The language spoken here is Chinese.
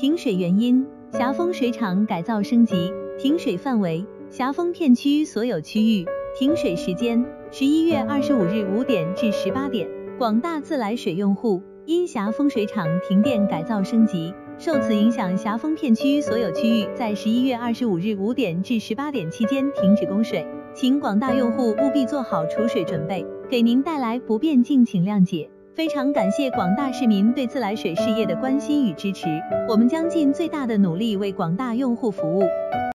停水原因：霞峰水厂改造升级。停水范围：霞峰片区所有区域。停水时间：十一月二十五日五点至十八点。广大自来水用户因霞峰水厂停电改造升级，受此影响，霞峰片区所有区域在十一月二十五日五点至十八点期间停止供水，请广大用户务必做好储水准备，给您带来不便，敬请谅解。非常感谢广大市民对自来水事业的关心与支持，我们将尽最大的努力为广大用户服务。